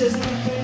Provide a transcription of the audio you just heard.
Jesus.